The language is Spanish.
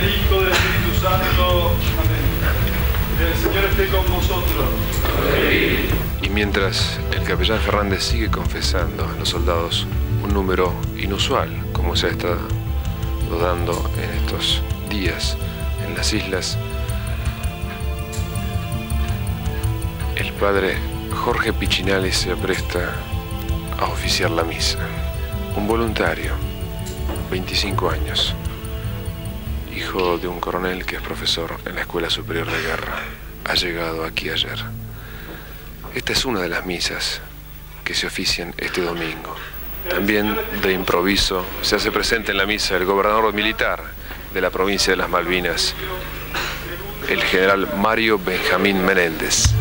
Espíritu Santo. Amén. El Señor esté con vosotros. Y mientras el capellán Fernández sigue confesando a los soldados un número inusual, como se ha estado dando en estos días en las islas, el padre Jorge Pichinali se apresta a oficiar la misa. Un voluntario, 25 años, hijo de un coronel que es profesor en la Escuela Superior de Guerra, ha llegado aquí ayer. Esta es una de las misas que se ofician este domingo. También de improviso se hace presente en la misa el gobernador militar de la provincia de las Malvinas, el general Mario Benjamín Menéndez.